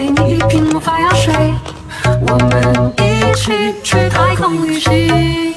给你一瓶魔法药水。我们一起去太空旅行